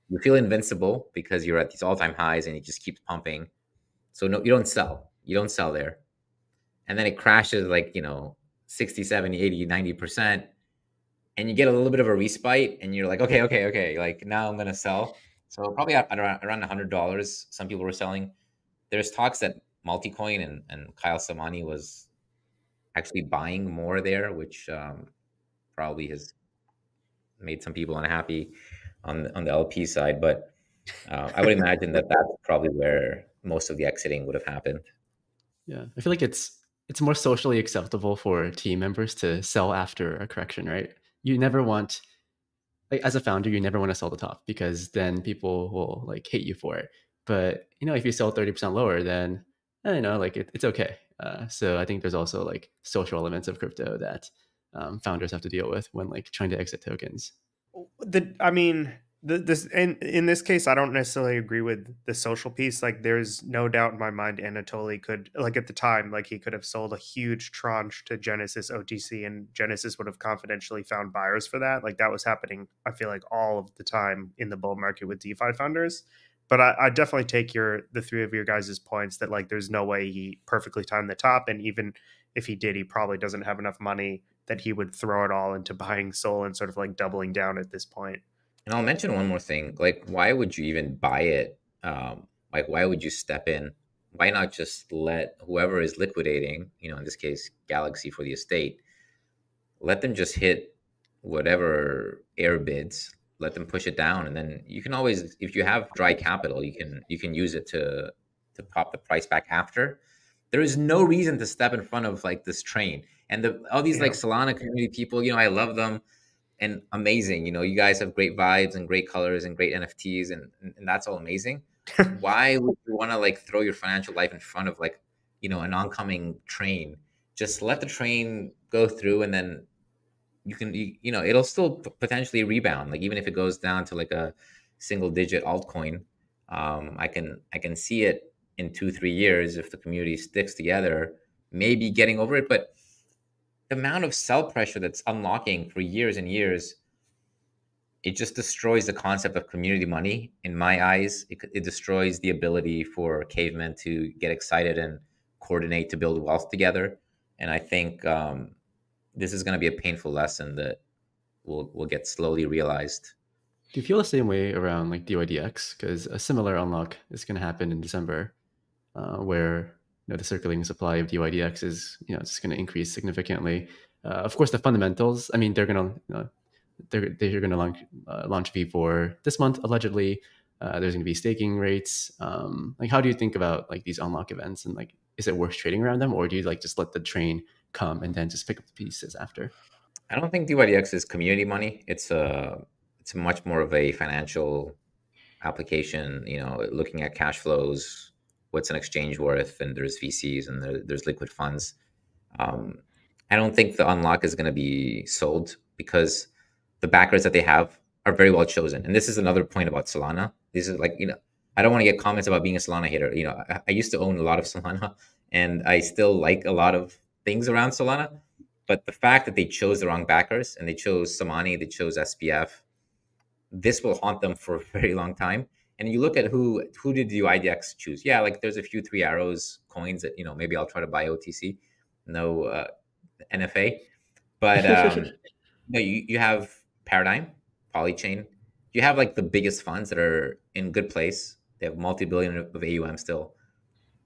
you feel invincible because you're at these all-time highs and it just keeps pumping. So no you don't sell. You don't sell there. And then it crashes like you know 60, 70, 80, 90%, and you get a little bit of a respite and you're like, okay, okay, okay, like now I'm to sell. So probably at around $100, some people were selling. There's talks that Multicoin and, and Kyle Samani was actually buying more there, which um, probably has made some people unhappy on on the LP side. But uh, I would imagine that that's [LAUGHS] probably where most of the exiting would have happened. Yeah, I feel like it's it's more socially acceptable for team members to sell after a correction, right? You never want like as a founder, you never want to sell the top because then people will like hate you for it. But you know, if you sell 30% lower, then eh, you know, like it, it's okay. Uh, so I think there's also like social elements of crypto that um, founders have to deal with when like trying to exit tokens. The I mean, the, this in in this case, I don't necessarily agree with the social piece. Like, there's no doubt in my mind, Anatoly could like at the time, like he could have sold a huge tranche to Genesis OTC, and Genesis would have confidentially found buyers for that. Like that was happening. I feel like all of the time in the bull market with DeFi founders. But I, I definitely take your the three of your guys' points that like there's no way he perfectly timed the top, and even if he did, he probably doesn't have enough money that he would throw it all into buying SOL and sort of like doubling down at this point. And I'll mention one more thing. Like, why would you even buy it? Um, like, why would you step in? Why not just let whoever is liquidating, you know, in this case, Galaxy for the estate, let them just hit whatever air bids, let them push it down, and then you can always, if you have dry capital, you can you can use it to to pop the price back after. There is no reason to step in front of like this train and the all these yeah. like Solana community people. You know, I love them and amazing. You know, you guys have great vibes and great colors and great NFTs, and and that's all amazing. [LAUGHS] Why would you want to like throw your financial life in front of like you know an oncoming train? Just let the train go through, and then you can you, you know it'll still potentially rebound. Like even if it goes down to like a single digit altcoin, um, I can I can see it in two three years if the community sticks together, maybe getting over it, but the amount of sell pressure that's unlocking for years and years it just destroys the concept of community money in my eyes it, it destroys the ability for cavemen to get excited and coordinate to build wealth together and i think um, this is going to be a painful lesson that will will get slowly realized do you feel the same way around like dydx because a similar unlock is going to happen in december uh, where you know, the circulating supply of DYDX is, you know, it's going to increase significantly. Uh, of course, the fundamentals. I mean, they're going to, you know, they're they're going to launch uh, launch V4 this month allegedly. Uh, there's going to be staking rates. Um, like, how do you think about like these unlock events and like, is it worth trading around them, or do you like just let the train come and then just pick up the pieces after? I don't think DYDX is community money. It's a it's much more of a financial application. You know, looking at cash flows, what's an exchange worth, and there's VCs and there, there's liquid funds. Um, I don't think the unlock is going to be sold because the backers that they have are very well chosen. And this is another point about Solana. This is like, you know, I don't want to get comments about being a Solana hater. You know, I, I used to own a lot of [LAUGHS] Solana and I still like a lot of things around Solana. But the fact that they chose the wrong backers and they chose Samani, they chose SBF, this will haunt them for a [LAUGHS] very long time and you look at who who did DYDX choose? Yeah, like there's a few three arrows coins that you know maybe I'll try to buy OTC, no uh, NFA, but um, [LAUGHS] no, you you have Paradigm, Polychain. You have like the biggest funds that are in good place. They have multi-billion of AUM still.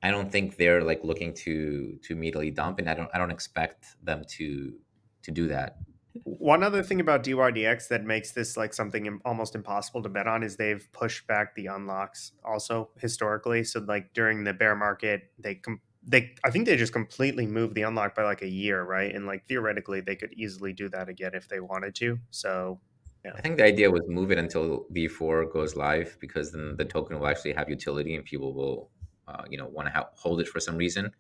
I don't think they're like looking to to immediately dump, and I don't I don't expect them to to do that. One other thing about DYDX that makes this like something almost impossible to bet on is they've pushed back the unlocks also historically. So like during the bear market, they com- they I think they just completely moved the unlock by like a year, right? And like theoretically, they could easily do that again if they wanted to. So yeah. I think the idea was move it until V4 goes live because then the token will actually have utility and people will, uh, you know, want to ha- hold it for some reason.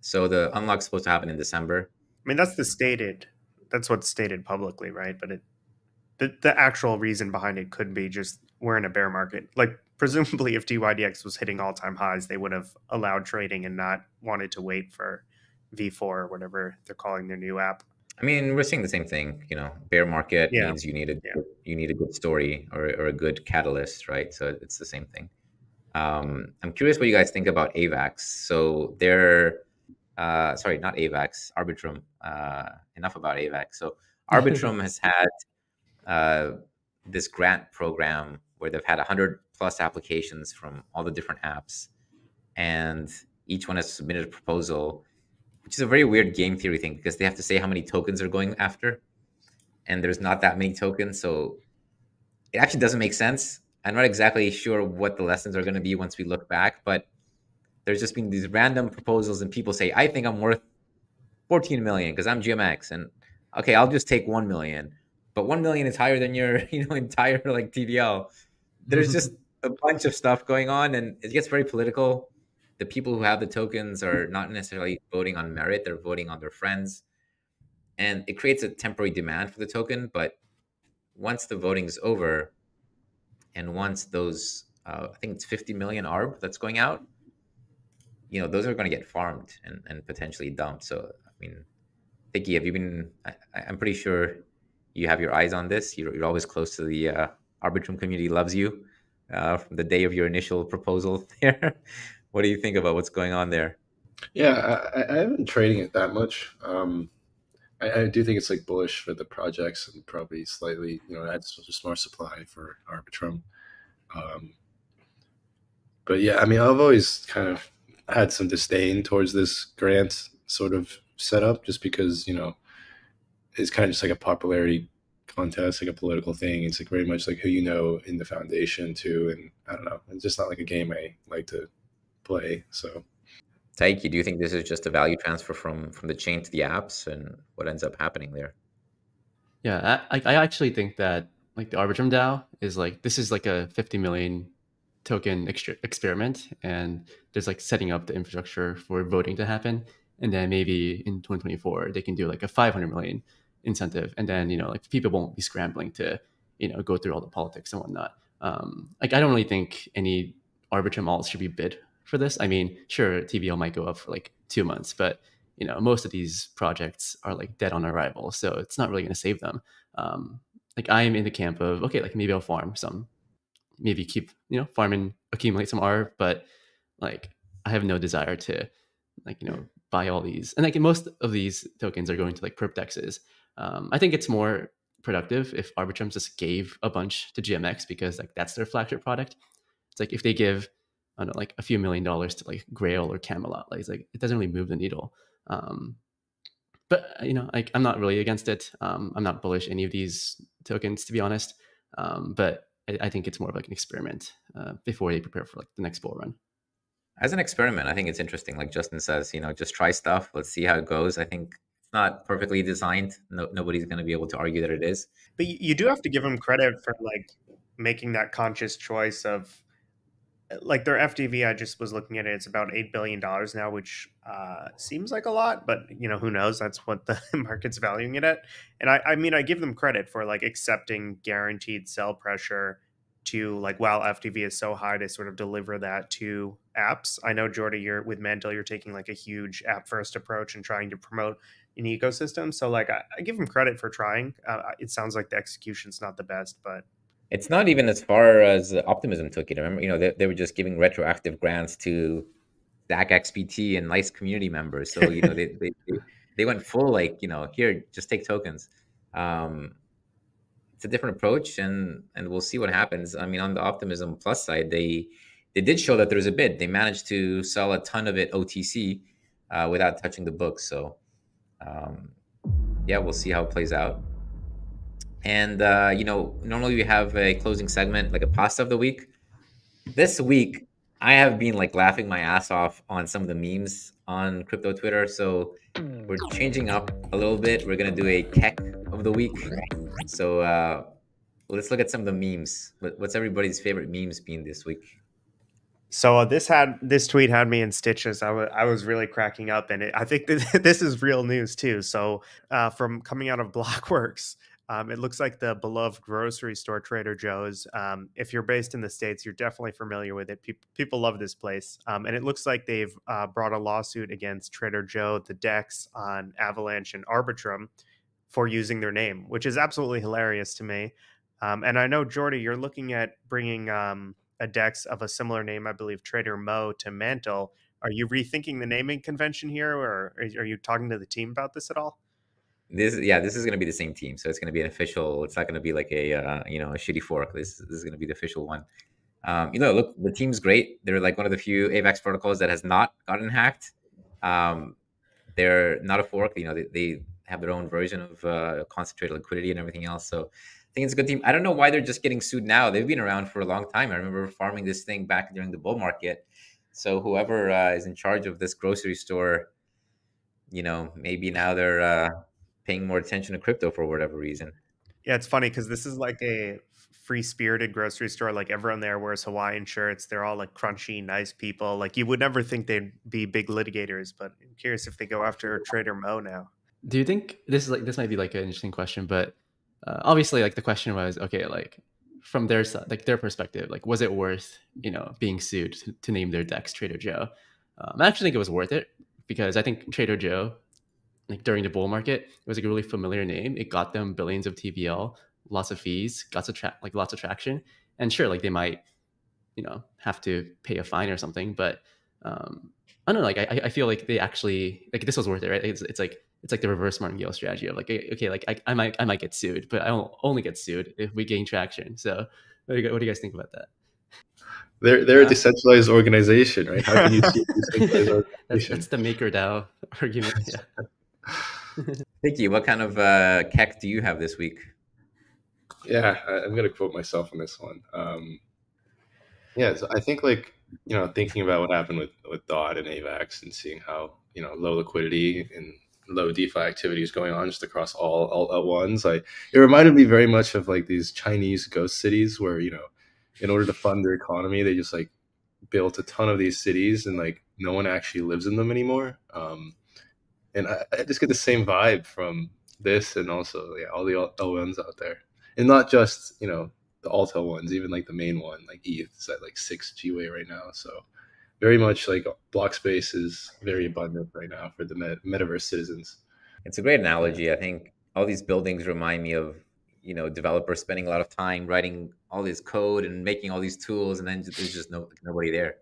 So the unlock's supposed to happen in December. I mean, that's the stated that's what's stated publicly, right? But it the, the actual reason behind it could be just we're in a bear market. Like [LAUGHS] presumably if DYDX was hitting all-time highs, they would have allowed trading and not wanted to wait for V4 or whatever they're calling their new app. I mean, we're seeing the same thing. You know, bear market yeah. means you need a yeah. you need a good story or, or a good catalyst, right? So it's the same thing. Um, I'm curious what you guys think about AVAX. So they're uh, sorry, not AVAX, Arbitrum. Uh, enough about AVAX. So Arbitrum [LAUGHS] has had uh, this grant program where they've had 100 plus applications from all the different apps, and each one has submitted a proposal, which is a very weird game theory thing because they have to say how many tokens are going after, and there's not that many tokens, so it actually doesn't make sense. I'm not exactly sure what the lessons are going to be once we look back, but there's just been these random proposals, and people say, "I think I'm worth 14 million because I'm GMX," and okay, I'll just take 1 million. But 1 million is higher than your, [LAUGHS] you know, entire like TVL. There's just [LAUGHS] a bunch of stuff going on and it gets very political. The people who have the tokens are not necessarily voting on merit, they're voting on their friends. And it creates a temporary demand for the token, but once the voting is over and once those uh, I think it's 50 million ARB that's going out, you know, those are going to get farmed and, and potentially dumped. So, I mean, Thiccy, have you been? I, am pretty sure you have your eyes on this. You're, you're always close to the uh, Arbitrum community. Loves you uh, from the day of your initial proposal [LAUGHS] there. what do you think about what's going on there? Yeah, I, I haven't trading it that much. Um, I, I, do think it's like bullish for the projects and probably slightly, you know, adds just more supply for Arbitrum. Um, but yeah, I mean, I've always kind of had some disdain towards this grant sort of setup just because you know it's kind of just like a popularity contest like a political thing. It's like very much like who you know in the foundation too. And i don't know it's just not like a game i like to play so Taiki, do you think this is just a value transfer from from the chain to the apps and what ends up happening there? Yeah i, I actually think that like the arbitrum dao is like this is like a 50 million token ex- experiment and there's like setting up the infrastructure for voting to happen. And then maybe in 2024 they can do like a 500 million incentive. And then you know like people won't be scrambling to you know go through all the politics and whatnot. Um, like i don't really think any arbitrum alts should be bid for this i mean sure tvl might go up for like two months but you know most of these projects are like dead on arrival so it's not really going to save them um, like i'm in the camp of okay like maybe i'll farm some maybe keep you know farm and accumulate some r but like i have no desire to like you know buy all these. And like most of these tokens are going to like perp dexes. Um, I think it's more productive if Arbitrum just gave a bunch to GMX because like that's their flagship product. It's like if they give I don't know, like a few million dollars to like Grail or Camelot, like it's like it doesn't really move the needle. Um, but uh, you know, like I'm not really against it. Um, I'm not bullish any of these tokens to be honest. Um, but I, I, think it's more of like an experiment uh, before they prepare for like the next bull run as an experiment, I think it's interesting. Like Justin says, you know, just try stuff. Let's see how it goes. I think it's not perfectly designed. No, nobody's going to be able to argue that it is. But you do have to give them credit for like making that conscious choice of like their FDV. I just was looking at it. It's about eight billion dollars now, which uh, seems like a lot, but you know who knows? That's what the [LAUGHS] market's valuing it at. And I, I mean, I give them credit for like accepting guaranteed sell pressure to like while FDV is so high to sort of deliver that to apps. I know Jordi, you're with Mantle, you're taking like a huge app first approach and trying to promote an ecosystem. So like I, I give them credit for trying. Uh, it sounds like the execution's not the best, but it's not even as far as Optimism took it. Remember, you know, they, they were just giving retroactive grants to DAC XBT and nice community members. So you know they, they, they went full like you know here just take tokens. Um, it's a different approach, and and we'll see what happens. I mean, on the Optimism Plus side, they they did show that there was a bid. They managed to sell a ton of it OTC uh, without touching the book. So, um, yeah, we'll see how it plays out. And uh, you know, normally we have a closing segment like a pasta of the week. This week, I have been like laughing my ass off on some of the memes on crypto Twitter. So we're changing up a little bit. We're gonna do a kek of the week. So uh, let's look at some of the memes. What's everybody's favorite memes been this week? So uh, this had this tweet had me in stitches. I, was really cracking up, and it, I think that [LAUGHS] this is real news too. So uh, from coming out of Blockworks, um, it looks like the beloved grocery store Trader Joe's. Um, if you're based in the states, you're definitely familiar with it. People people love this place, um, and it looks like they've uh, brought a lawsuit against Trader Joe, the Dex on Avalanche and Arbitrum for using their name, which is absolutely hilarious to me. Um, and I know Jordi, you're looking at bringing um, a DEX of a similar name, I believe Trader Mo to Mantle. are you rethinking the naming convention here, or are you talking to the team about this at all? This yeah, this is going to be the same team, so it's going to be an official. It's not going to be like a uh, you know a shitty fork. This, this is going to be the official one. Um, you know, look, the team's great. They're like one of the few AVAX protocols that has not gotten hacked. Um, they're not a fork. You know, they, they have their own version of uh, concentrated liquidity and everything else. So I think it's a good team. I don't know why they're just getting sued now. They've been around for a long time. I remember farming this thing back during the bull market. So whoever uh, is in charge of this grocery store, you know, maybe now they're uh, paying more attention to crypto for whatever reason. Yeah, it's funny because this is like a free spirited grocery store. Like everyone there wears Hawaiian shirts. They're all like crunchy, nice people. Like you would never think they'd be big litigators, but I'm curious if they go after Trader Mo now. Do you think this is like this might be like an interesting question, but uh, obviously like the question was okay, like from their side, like their perspective, like was it worth you know being sued to, to name their DEX Trader Joe? Um, I actually think it was worth it because I think Trader Joe, like during the bull market, it was like a really familiar name. It got them billions of TVL lots of fees, lots of tra- like lots of traction, and sure, like they might, you know, have to pay a fine or something, but um, I don't know. Like I, I feel like they actually like this was worth it, right? It's, it's like it's like the reverse martingale strategy of like okay, like I, I might I might get sued, but I will only get sued if we gain traction. So what do you, what do you guys think about that? They're they're yeah. a decentralized organization, right? How can you [LAUGHS] see decentralized organization? that's, that's the MakerDAO [LAUGHS] argument. Yeah. Thank you. What kind of uh, kek do you have this week? Yeah, I, am going to quote myself on this one. Um, yeah, so I think like you know thinking about what happened with with DOT and AVAX and seeing how you know low liquidity and low DeFi activity is going on just across all all at once. I it reminded me very much of like these Chinese ghost cities where you know in order to fund their economy they just like built a ton of these cities and like no one actually lives in them anymore. Um, and I, I just get the same vibe from this and also yeah all the L1s out there and not just you know the alt L1s, even like the main one, like ETH is at like six gwei right now. So very much like block space is very abundant right now for the met- metaverse citizens. It's a great analogy. I think all these buildings remind me of you know developers spending a lot of time writing all this code and making all these tools, and then there's just no nobody there.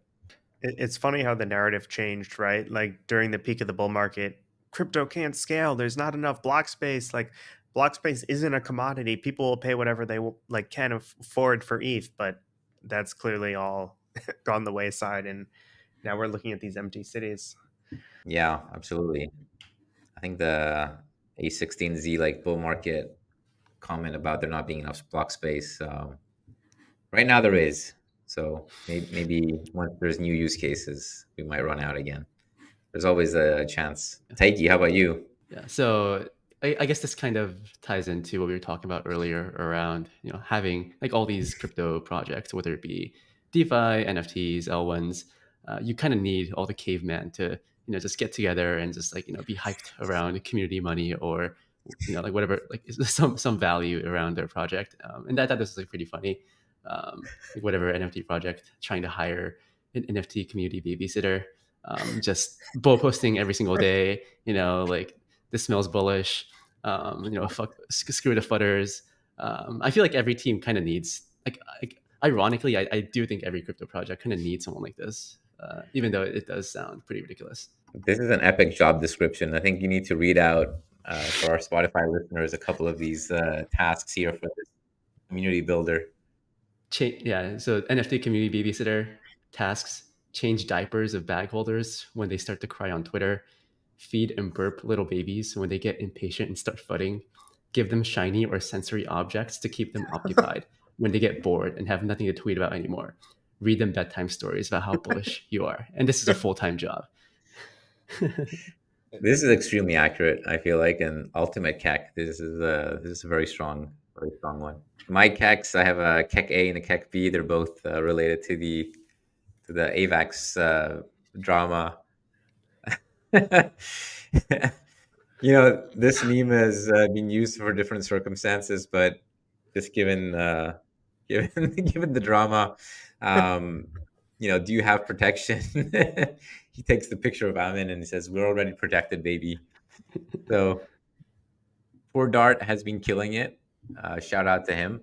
It's funny how the narrative changed, right? Like during the peak of the bull market, crypto can't scale. There's not enough block space. Like block space isn't a commodity. People will pay whatever they like can afford for ETH, but that's clearly all [LAUGHS] gone the wayside, and now we're looking at these empty cities. Yeah, absolutely. I think the A16Z like bull market comment about there not being enough block space. Um, right now there is. So maybe, maybe once there's new use cases, we might run out again. There's always a chance. Taiki, how about you? Yeah. So I, I, guess this kind of ties into what we were talking about earlier around you know having like all these crypto projects, whether it be DeFi, NFTs, L1s. Uh, you kind of need all the cavemen to you know just get together and just like you know be hyped around community money or you know like whatever like [LAUGHS] some some value around their project. Um, and that that is like pretty funny. Um, like whatever NFT project trying to hire an NFT community babysitter, um, just bull posting every single day. You know like this smells bullish. Um, you know, fuck, screw the fudders. Um, I feel like every team kind of needs, like, like ironically, I, I, do think every crypto project kind of needs someone like this, uh, even though it does sound pretty ridiculous. This is an epic job description. I think you need to read out uh, for our Spotify listeners a couple of these uh, tasks here for this community builder. Ch- yeah, so NFT community babysitter tasks change diapers of bag holders when they start to cry on Twitter feed and burp little babies when they get impatient and start footing. Give them shiny or sensory objects to keep them occupied [LAUGHS] when they get bored and have nothing to tweet about anymore. Read them bedtime stories about how bullish [LAUGHS] you are. And this is a full time job. [LAUGHS] this is extremely accurate, I feel like, and ultimate kek. This is a this is a very strong, very strong one. My keks, I have a kek A and a kek B. They're both uh, related to the to the AVAX uh, drama [LAUGHS] you know, this meme has uh, been used for different circumstances, but just given uh, [LAUGHS] given given the drama, um, you know, do you have protection? [LAUGHS] he takes the picture of Emin and he says, "We're already protected, baby." so poor Dart has been killing it. Uh, shout out to him.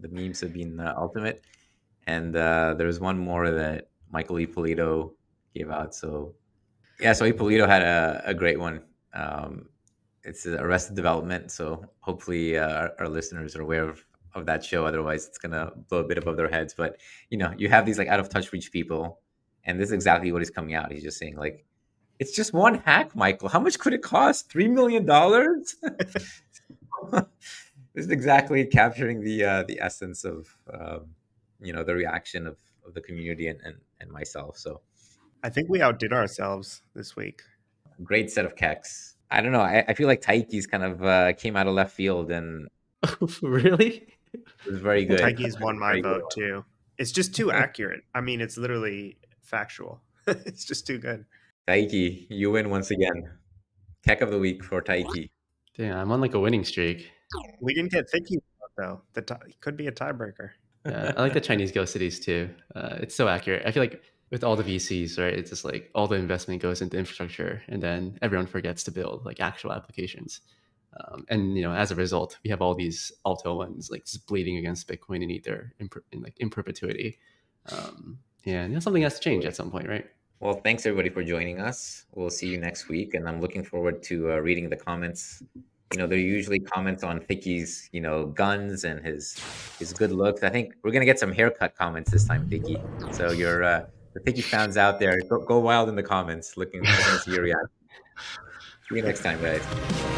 The memes have been uh, ultimate. And uh, there's one more that Michael Ippolito gave out. So yeah, so Ippolito had a, a great one. Um, it's Arrested Development, so hopefully uh, our, our, listeners are aware of, of that show. Otherwise, it's gonna blow a bit above their heads. But you know, you have these like out of touch reach people, and this is exactly what he's coming out. He's just saying like, it's just one hack, Michael. How much could it cost? Three million dollars. [LAUGHS] this is exactly capturing the uh, the essence of um, you know the reaction of, of the community and, and, and myself. So I think we outdid ourselves this week. Great set of keks. I don't know. I, I feel like Taiki's kind of uh, came out of left field and [LAUGHS] really it was very good. Taiki's won my very vote good. too. It's just too [LAUGHS] accurate. I mean, it's literally factual. [LAUGHS] it's just too good. Taiki, you win once again. Kek of the week for Taiki. Damn, I'm on like a winning streak. We didn't get Thiccy though. The t- could be a tiebreaker. Yeah, I like the Chinese ghost cities too. Uh, it's so accurate. I feel like with all the VCs, right? It's just like all the investment goes into infrastructure, and then everyone forgets to build like actual applications. Um, and you know, as a result, we have all these alt L1s like just bleeding against Bitcoin and Ether in, in like in perpetuity. Um, yeah, and something has to change at some point, right? Well, thanks everybody for joining us. We'll see you next week, and I'm looking forward to uh, reading the comments. You know, they're usually comments on Thiccy's, you know, guns and his his good looks. I think we're gonna get some haircut comments this time, Thiccy. So you're uh, the Thiccy fans out there, go, go wild in the comments, looking, to your reaction. See you next time, guys.